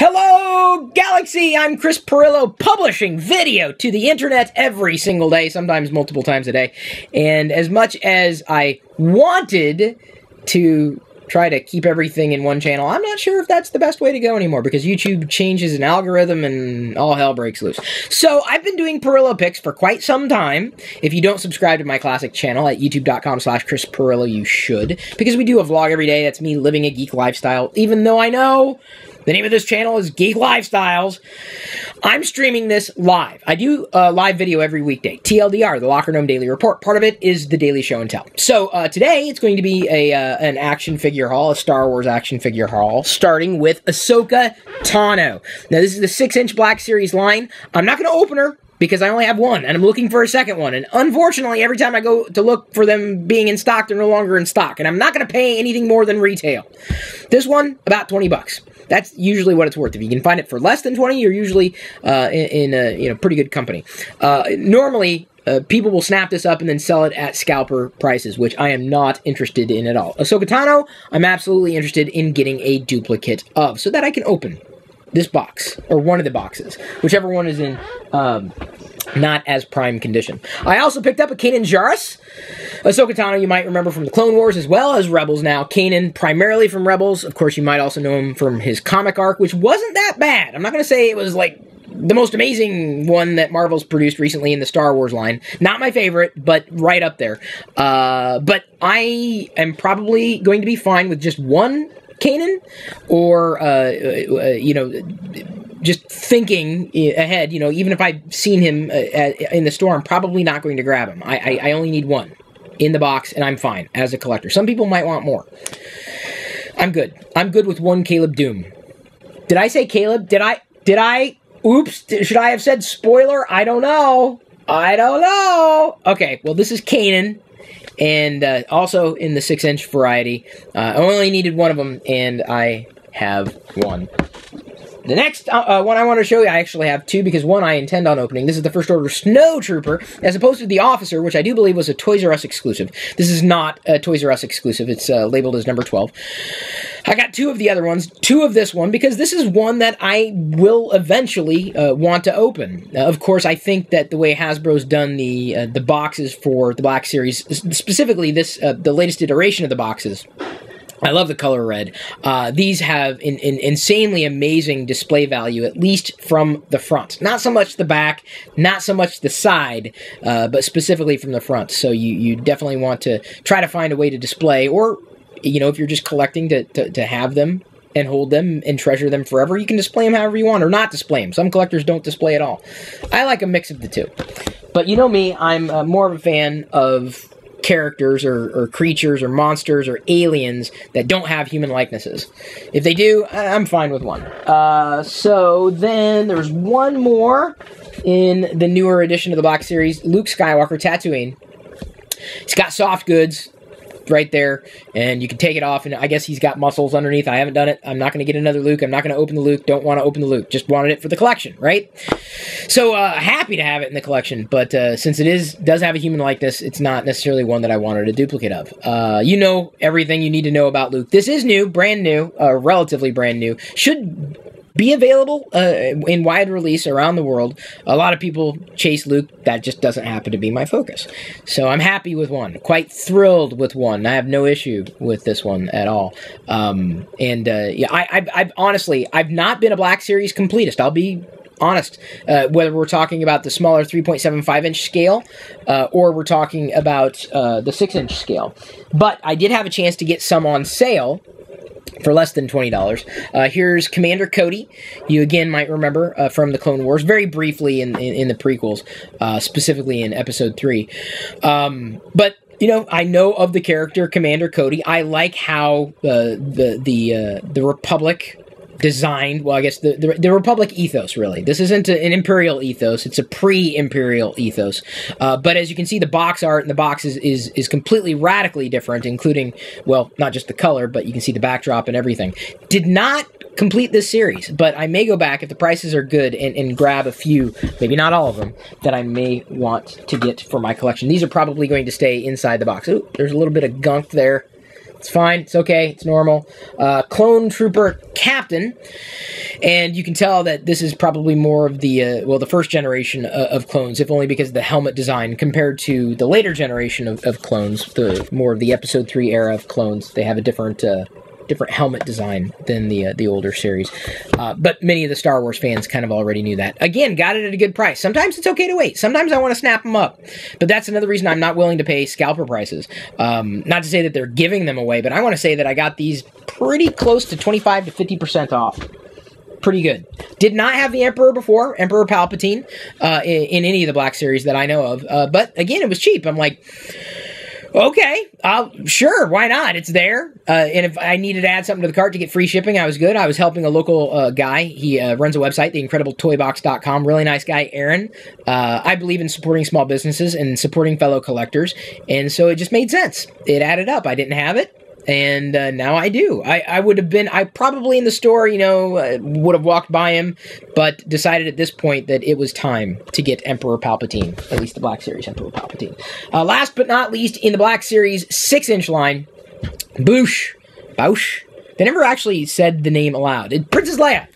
Hello, Galaxy! I'm Chris Pirillo, publishing video to the internet every single day, sometimes multiple times a day. And as much as I wanted to try to keep everything in one channel, I'm not sure if that's the best way to go anymore because YouTube changes an algorithm and all hell breaks loose. So I've been doing Pirillo picks for quite some time. If you don't subscribe to my classic channel at youtube.com slash Chris Pirillo, you should. Because we do a vlog every day. That's me living a geek lifestyle, even though I know the name of this channel is Geek Lifestyles. I'm streaming this live. I do a live video every weekday. TLDR, the Lockergnome Daily Report. Part of it is the Daily Show and Tell. So uh, today it's going to be a uh, an action figure haul, a Star Wars action figure haul, starting with Ahsoka Tano. Now this is the six inch Black Series line. I'm not going to open her because I only have one and I'm looking for a second one. And unfortunately, every time I go to look for them being in stock, they're no longer in stock. And I'm not going to pay anything more than retail. This one, about 20 bucks. That's usually what it's worth. If you can find it for less than 20, you're usually uh, in, in a you know pretty good company. Uh, normally, uh, people will snap this up and then sell it at scalper prices, which I am not interested in at all. Ahsoka Tano, I'm absolutely interested in getting a duplicate of, so that I can open this box, or one of the boxes, whichever one is in um, not as prime condition. I also picked up a Kanan Jarrus. Ahsoka Tano, you might remember from the Clone Wars as well as Rebels now. Kanan, primarily from Rebels. Of course, you might also know him from his comic arc, which wasn't that bad. I'm not going to say it was like the most amazing one that Marvel's produced recently in the Star Wars line. Not my favorite, but right up there. Uh, but I am probably going to be fine with just one Kanan, or uh, uh, you know, just thinking ahead. You know, even if I've seen him uh, in the store, I'm probably not going to grab him. I, I, I only need one in the box, and I'm fine as a collector. Some people might want more. I'm good. I'm good with one Caleb Dume. Did I say Caleb? Did I? Did I? Oops. Should I have said spoiler? I don't know. I don't know. Okay. Well, this is Kanan and uh, also in the six inch variety. Uh, I only needed one of them, and I have one. The next uh, uh, one I want to show you, I actually have two because one I intend on opening. This is the First Order Snow Trooper, as opposed to the Officer, which I do believe was a Toys R Us exclusive. This is not a Toys R Us exclusive. It's uh, labeled as number 12. I got two of the other ones, two of this one, because this is one that I will eventually uh, want to open. Of course, I think that the way Hasbro's done the uh, the boxes for the Black Series, specifically this the latest iteration of the boxes, I love the color red. Uh, these have an, an, insanely amazing display value, at least from the front. Not so much the back, not so much the side, uh, but specifically from the front. So you, you definitely want to try to find a way to display, or, you know, if you're just collecting to, to, to have them and hold them and treasure them forever, you can display them however you want, or not display them. Some collectors don't display at all. I like a mix of the two. But you know me, I'm uh, more of a fan of characters or, or, creatures or monsters or aliens that don't have human likenesses. If they do, I'm fine with one. Uh, so then there's one more in the newer edition of the Black Series Luke Skywalker Tatooine. It's got soft goods right there, and you can take it off. And I guess he's got muscles underneath. I haven't done it. I'm not going to get another Luke. I'm not going to open the Luke. Don't want to open the Luke. Just wanted it for the collection, right? So uh, happy to have it in the collection, but uh, since it is does have a human likeness, it's not necessarily one that I wanted a duplicate of. Uh, you know everything you need to know about Luke. This is new, brand new, uh, relatively brand new. Should be available uh, in wide release around the world. A lot of people chase Luke. That just doesn't happen to be my focus. So I'm happy with one. Quite thrilled with one. I have no issue with this one at all. Um, and uh, yeah, I, I've, I've honestly, I've not been a Black Series completist. I'll be honest, uh, whether we're talking about the smaller 3.75 inch scale uh, or we're talking about uh, the 6 inch scale. But I did have a chance to get some on sale for less than $20. Uh, here's Commander Cody. You again might remember uh, from the Clone Wars, very briefly in, in, in the prequels, uh, specifically in Episode 3. Um, but you know, I know of the character Commander Cody. I like how uh, the the uh, the Republic designed well i guess the, the, the, republic ethos really. This isn't an imperial ethos. It's a pre-imperial ethos. Uh, but as you can see the box art in the box is, is, is completely radically different including well not just the color but you can see the backdrop and everything. Did not complete this series but i may go back if the prices are good and, and grab a few maybe not all of them that i may want to get for my collection. These are probably going to stay inside the box. Ooh, there's a little bit of gunk there It's fine. It's okay. It's normal. Uh, Clone Trooper Captain, and you can tell that this is probably more of the uh, well, the first generation of, of, clones, if only because of the helmet design compared to the later generation of, of clones, the more of the Episode Three era of clones. They have a different uh, different helmet design than the uh, the older series. Uh, but many of the Star Wars fans kind of already knew that. Again, got it at a good price. Sometimes it's okay to wait. Sometimes I want to snap them up. But that's another reason I'm not willing to pay scalper prices. Um, not to say that they're giving them away, but I want to say that I got these pretty close to 25 to 50% off pretty good. Did not have the Emperor before, Emperor Palpatine, uh, in, in, any of the Black Series that I know of. Uh, but again, it was cheap. I'm like, Okay, I'll sure. Why not? It's there. Uh, and if I needed to add something to the cart to get free shipping, I was good. I was helping a local uh, guy. He uh, runs a website, theincredibletoybox.com. Really nice guy, Aaron. Uh, I believe in supporting small businesses and supporting fellow collectors, and so it just made sense. It added up. I didn't have it and uh, now I do. I, I would have been, I probably in the store, you know, uh, would have walked by him, but decided at this point that it was time to get Emperor Palpatine, at least the Black Series Emperor Palpatine. Uh, last but not least, in the Black Series six inch line, Boosh, Boushh. They never actually said the name aloud. It, Princess Leia,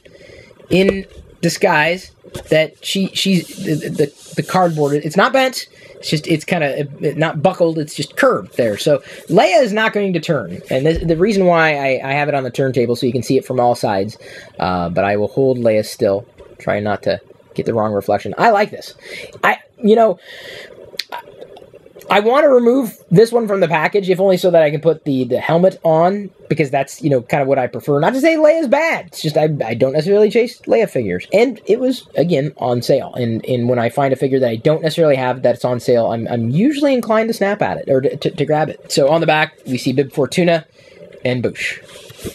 in disguise, that she she's the, the the cardboard. It's not bent. It's just it's kind of not buckled. It's just curved there. So Leia is not going to turn, and this, the reason why I, I, have it on the turntable so you can see it from all sides. Uh, but I will hold Leia still, trying not to get the wrong reflection. I like this. I you know I want to remove this one from the package, if only so that I can put the, the helmet on, because that's, you know, kind of what I prefer. Not to say Leia's bad. It's just I, I don't necessarily chase Leia figures. And it was, again, on sale. And, and when I find a figure that I don't necessarily have that's on sale, I'm, I'm usually inclined to snap at it, or to, to, to grab it. So on the back, we see Bib Fortuna and Boushh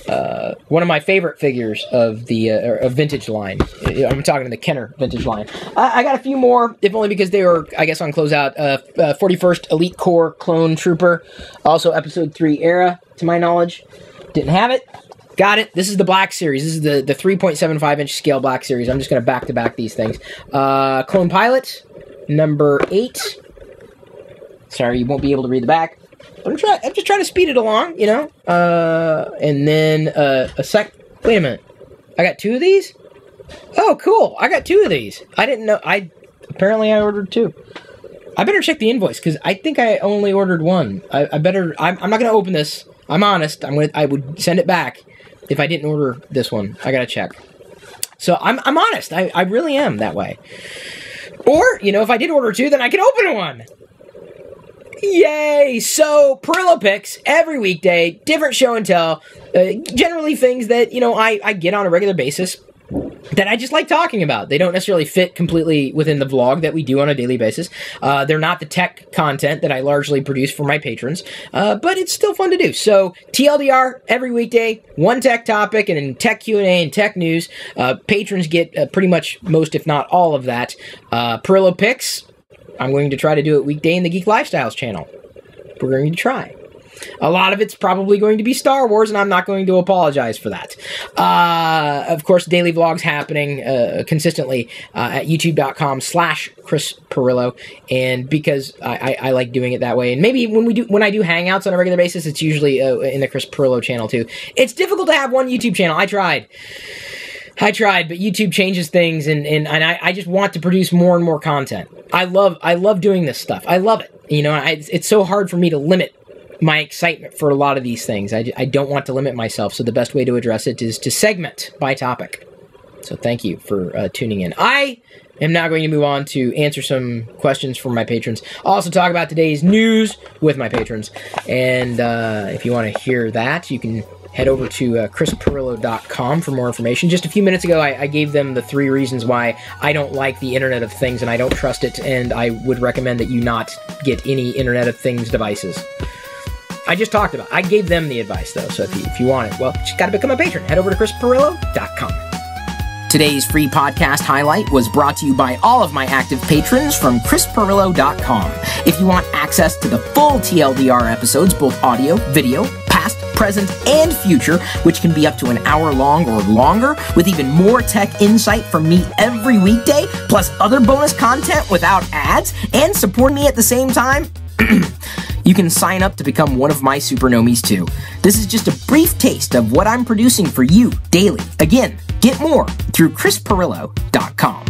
uh, one of my favorite figures of the uh, of vintage line. I'm talking to the Kenner vintage line. I, I, got a few more, if only because they were, I guess, on closeout. Uh, 41st uh, Elite Corps Clone Trooper, also Episode Three era, to my knowledge. Didn't have it. Got it. This is the Black Series. This is the the 3.75 inch scale Black Series. I'm just gonna back to back these things. Uh, Clone Pilot number eight. Sorry, you won't be able to read the back. But I'm trying. I'm just trying to speed it along, you know. Uh, and then uh, a sec. Wait a minute. I got two of these. Oh, cool! I got two of these. I didn't know. I apparently I ordered two. I better check the invoice because I think I only ordered one. I, I better. I'm, I'm not gonna open this. I'm honest. I'm gonna. I would send it back if I didn't order this one. I gotta check. So I'm I'm honest. I, I really am that way. Or you know, if I did order two, then I can open one. Yay! So, Pirillo picks every weekday, different show and tell, uh, generally things that, you know, I, I get on a regular basis that I just like talking about. They don't necessarily fit completely within the vlog that we do on a daily basis. Uh, they're not the tech content that I largely produce for my patrons, uh, but it's still fun to do. So TLDR every weekday, one tech topic, and then tech Q and A and tech news. Uh, patrons get uh, pretty much most, if not all, of that. Uh, Pirillo picks I'm going to try to do it weekday in the Geek Lifestyles channel. We're going to try. A lot of it's probably going to be Star Wars, and I'm not going to apologize for that. Uh, of course, daily vlogs happening uh, consistently uh, at youtube.com slash Chris Pirillo, and because I, I, I, like doing it that way, and maybe when we do when I do hangouts on a regular basis, it's usually uh, in the Chris Pirillo channel too. It's difficult to have one YouTube channel. I tried. I tried, but YouTube changes things, and and, and I, I just want to produce more and more content. I love I love doing this stuff. I love it. You know, I, it's so hard for me to limit my excitement for a lot of these things. I, I don't want to limit myself, so the best way to address it is to segment by topic. So thank you for uh, tuning in. I am now going to move on to answer some questions from my patrons. Also talk about today's news with my patrons. And uh, if you want to hear that, you can head over to uh, chrispirillo.com for more information. Just a few minutes ago, I, I, gave them the three reasons why I don't like the Internet of Things and I don't trust it, and I would recommend that you not get any Internet of Things devices. I just talked about. I gave them the advice though, so if you, if you want it, well, you got to become a patron. Head over to chrispirillo.com. Today's free podcast highlight was brought to you by all of my active patrons from chrispirillo.com. If you want access to the full TLDR episodes, both audio, video, past, present, and future, which can be up to an hour long or longer, with even more tech insight from me every weekday, plus other bonus content without ads, and support me at the same time. you can sign up to become one of my supernomies too. This is just a brief taste of what I'm producing for you daily. Again, get more through chrispirillo.com.